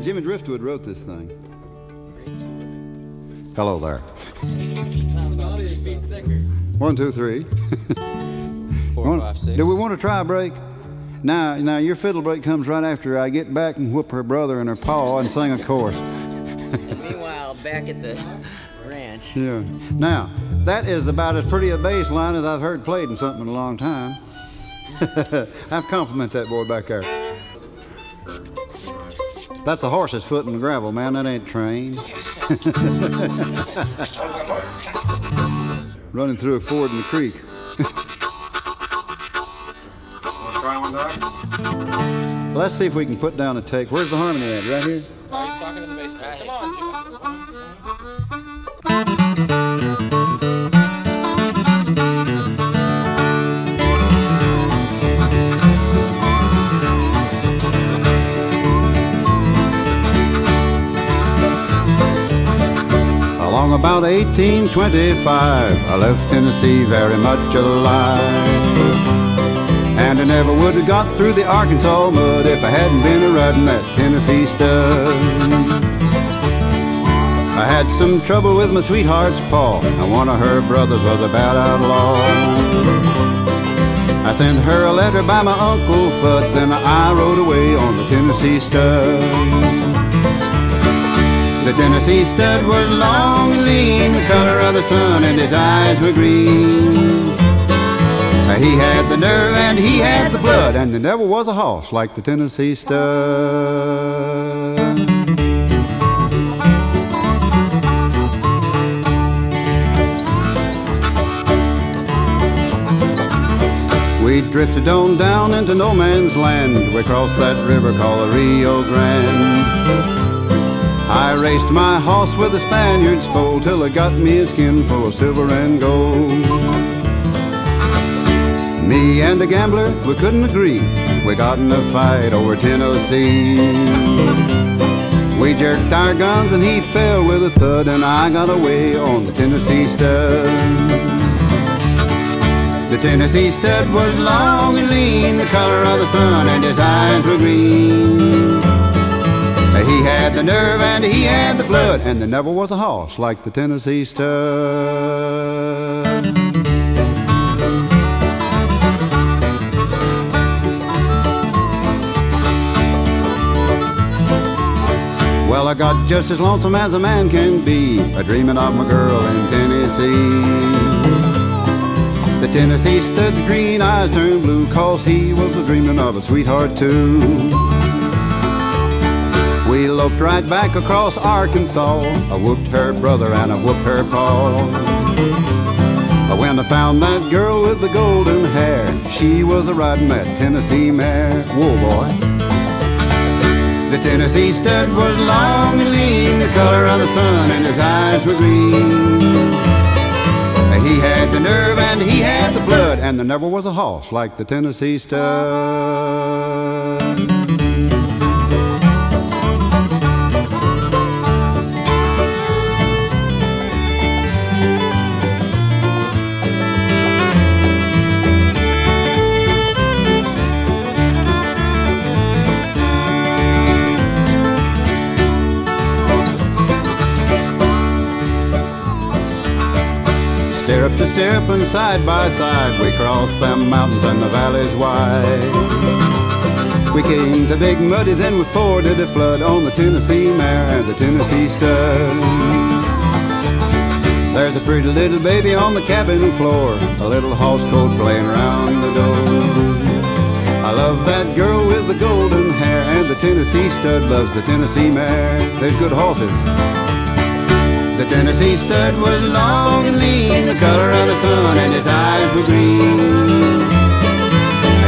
Jimmie Driftwood wrote this thing. Hello there. One, two, three. Four, five, six. Do we want to try a break? Now, now your fiddle break comes right after I get back and whoop her brother and her paw and sing a chorus. Meanwhile, back at the ranch. Yeah. Now, that is about as pretty a bass line as I've heard played in something in a long time. I compliment that boy back there. That's a horse's foot in the gravel, man. That ain't train. Running through a ford in the creek. Let's see if we can put down a take. Where's the harmony at? Right here? He's talking in the bass. Come on. Along about 1825, I left Tennessee very much alive. And I never would have got through the Arkansas mud if I hadn't been a riding that Tennessee stud. I had some trouble with my sweetheart's paw, and one of her brothers was a bad outlaw. I sent her a letter by my Uncle Fudd, then I rode away on the Tennessee stud. The Tennessee stud was long and lean, the color of the sun, and his eyes were green. Uh, he had the nerve and he had the blood, and there never was a horse like the Tennessee stud. We drifted on down into no man's land. We crossed that river called the Rio Grande. I raced my horse with the Spaniard's foal till it got me a skin full of silver and gold. Me and a gambler, we couldn't agree. We got in a fight over Tennessee. We jerked our guns and he fell with a thud, and I got away on the Tennessee stud. The Tennessee stud was long and lean, the color of the sun, and his eyes were green. The nerve and he had the blood, and there never was a horse like the Tennessee stud. Well, I got just as lonesome as a man can be, a dreaming of my girl in Tennessee. The Tennessee stud's green eyes turned blue, cause he was a dreaming of a sweetheart too. We loped right back across Arkansas. I whooped her brother and I whooped her paw. When I found that girl with the golden hair, she was a riding that Tennessee mare. Whoa, boy. The Tennessee stud was long and lean, the color of the sun, and his eyes were green. He had the nerve and he had the blood, and there never was a horse like the Tennessee stud. Stirrup to stirrup and side by side, we crossed them mountains and the valleys wide. We came to Big Muddy, then we forded a flood on the Tennessee mare and the Tennessee stud. There's a pretty little baby on the cabin floor, a little horse coat playing around the door. I love that girl with the golden hair, and the Tennessee stud loves the Tennessee mare. There's good horses. The Tennessee stud was long and lean, the color of the sun, and his eyes were green.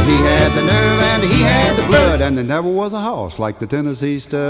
He had the nerve and he had the blood, and there never was a horse like the Tennessee stud.